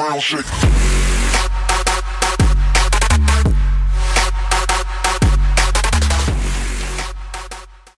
world shit.